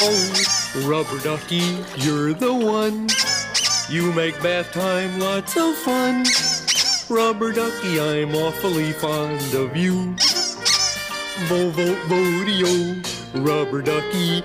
Oh, rubber ducky, you're the one. You make bath time lots of fun. Rubber ducky, I'm awfully fond of you. Vo vo vo rubber ducky.